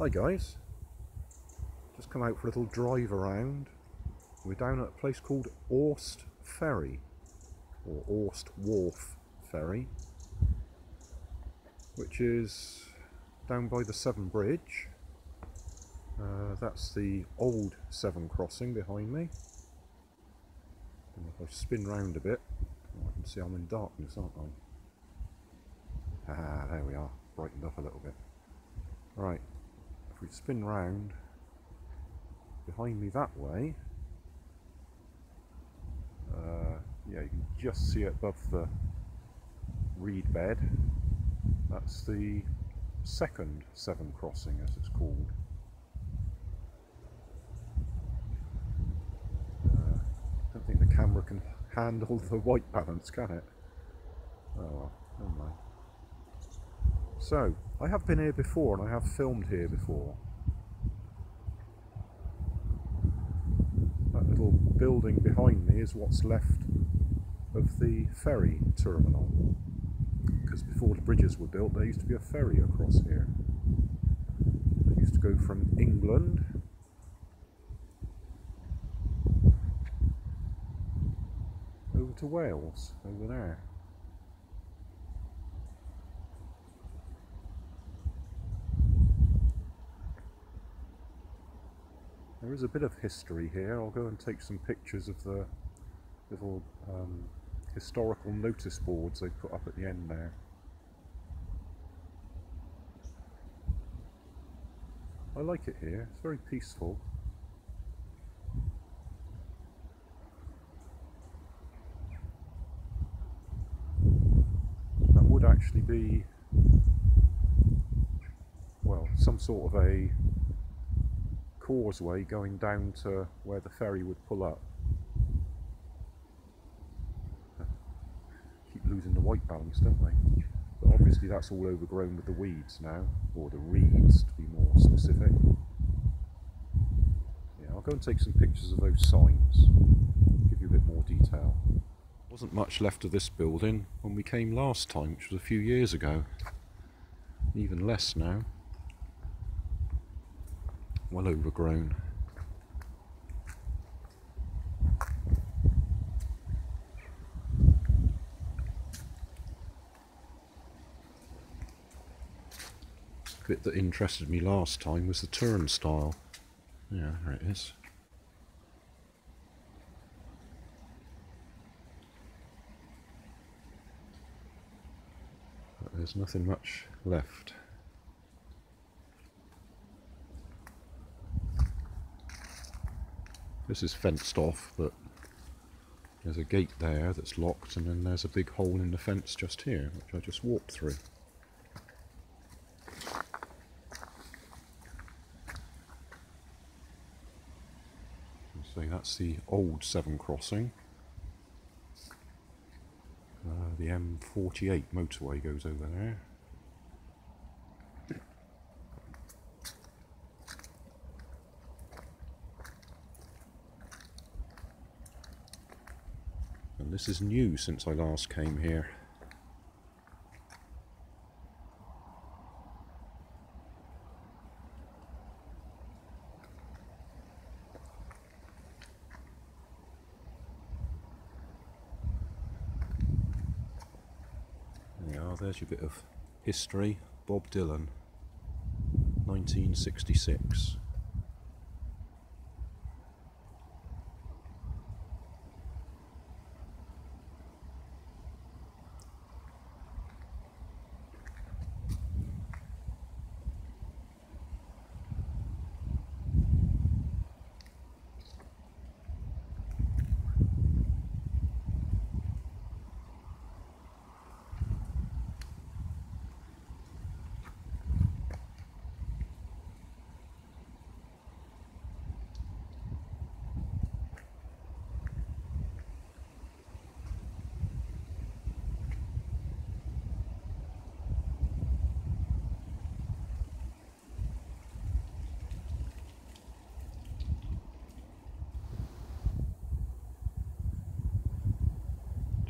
Hi guys, just come out for a little drive around. We're down at a place called Aust Ferry, or Aust Wharf Ferry, which is down by the Severn Bridge. Uh, that's the old Severn crossing behind me. If I spin round a bit, I can see I'm in darkness, aren't I? Ah, there we are, brightened up a little bit. Right, if we spin round behind me that way, uh, yeah, you can just see it above the reed bed. That's the second Severn crossing, as it's called. Uh, I don't think the camera can handle the white balance, can it? Oh well, never mind. So, I have been here before and I have filmed here before. That little building behind me is what's left of the ferry terminal. Because before the bridges were built, there used to be a ferry across here. It used to go from England over to Wales, over there. There is a bit of history here. I'll go and take some pictures of the little um, historical notice boards they put up at the end there. I like it here. It's very peaceful. That would actually be, well, some sort of a causeway going down to where the ferry would pull up. Keep losing the white balance, don't they? But obviously that's all overgrown with the weeds now, or the reeds to be more specific. Yeah, I'll go and take some pictures of those signs, give you a bit more detail. Wasn't much left of this building when we came last time, which was a few years ago. Even less now well overgrown. Bit that interested me last time was the turnstile. Yeah, there it is. There's nothing much left. This is fenced off, but there's a gate there that's locked, and then there's a big hole in the fence just here, which I just walked through. So that's the old Severn crossing. Uh, the M48 motorway goes over there. And this is new since I last came here. There's your bit of history. Bob Dylan, 1966.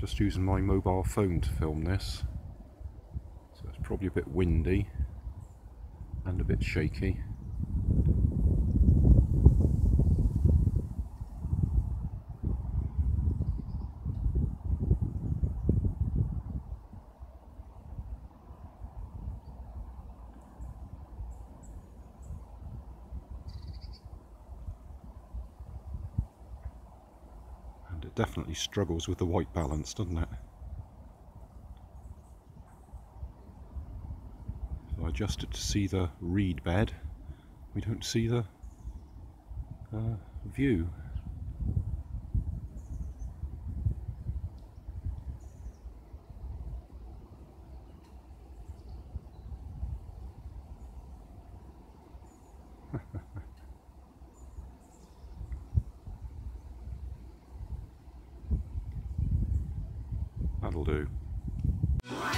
Just using my mobile phone to film this. So it's probably a bit windy and a bit shaky. Definitely struggles with the white balance, doesn't it? I adjust it to see the reed bed, we don't see the uh, view. Do.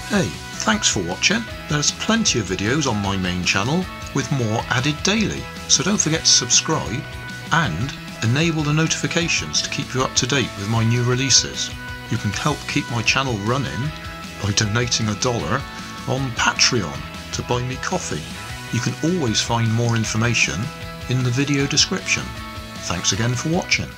Hey, thanks for watching. There's plenty of videos on my main channel with more added daily, so don't forget to subscribe and enable the notifications to keep you up to date with my new releases. You can help keep my channel running by donating a dollar on Patreon to buy me coffee. You can always find more information in the video description. Thanks again for watching.